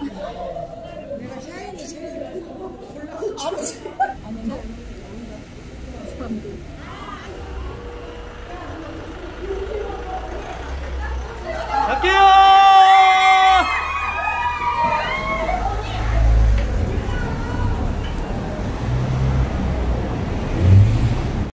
내가 샤인이 제일 골라서 아닌가? 갈게요